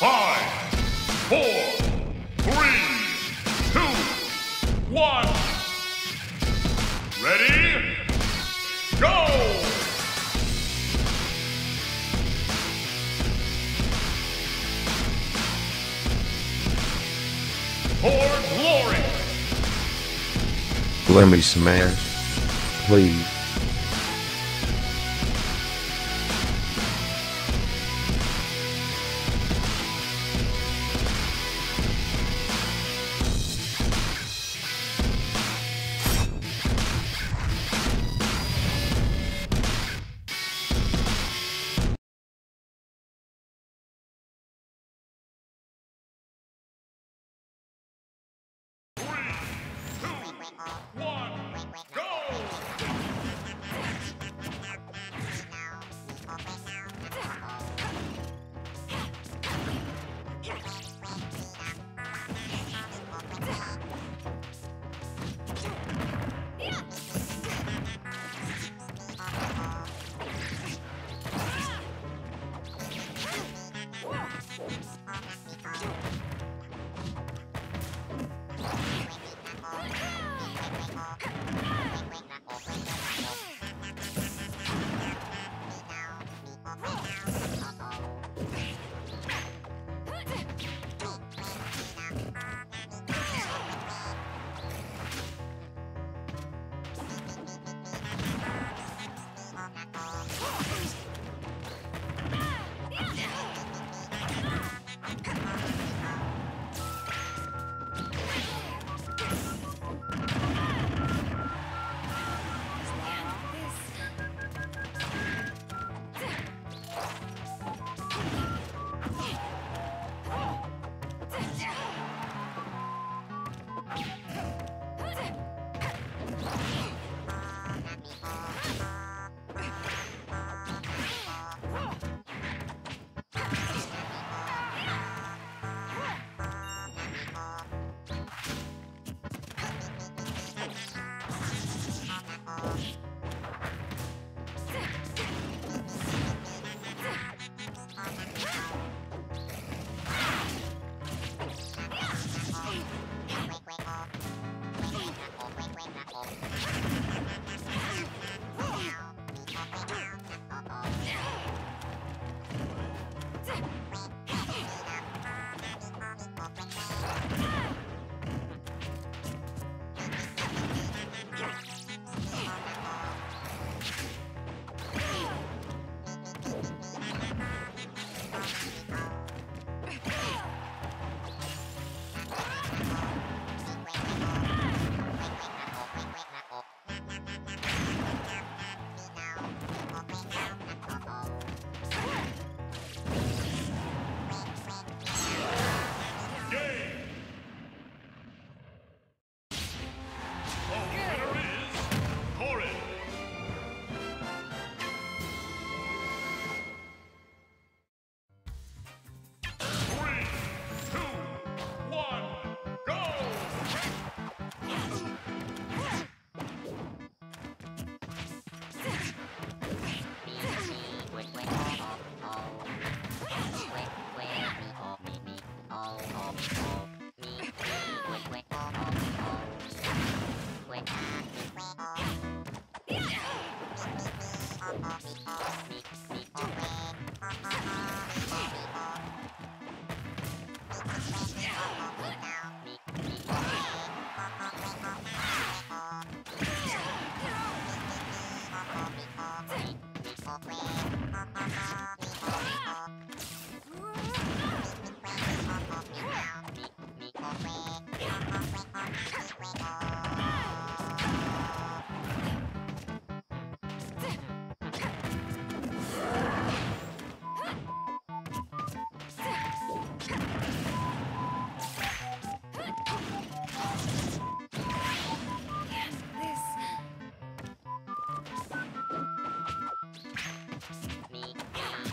Five, four, three, two, one. Ready? Go! For glory! Let me smash. Please.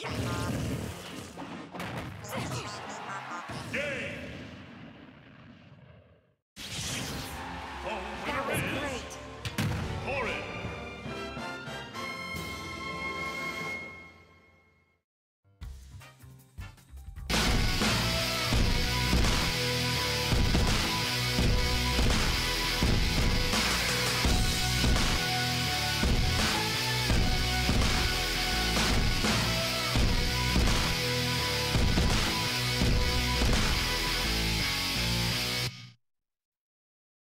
Yeah.